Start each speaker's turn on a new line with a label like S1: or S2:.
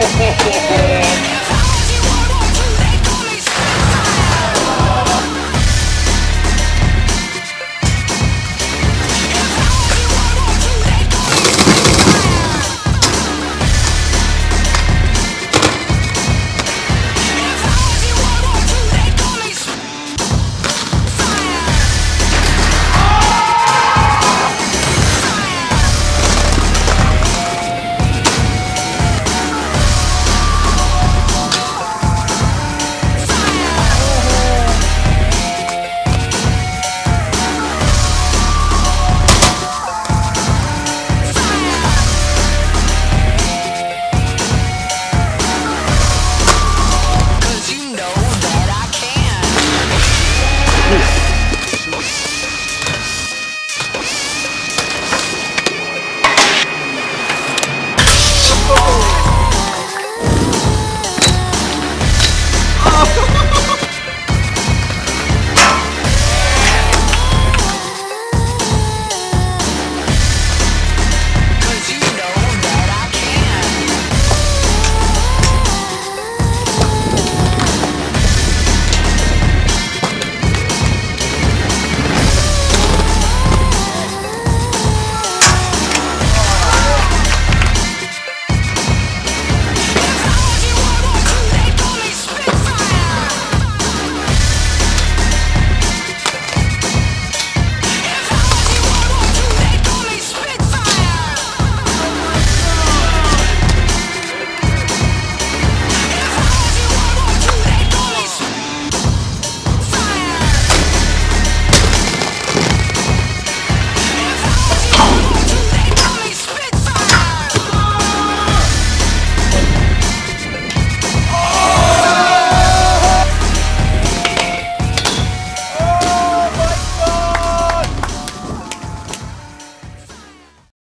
S1: ほほほほ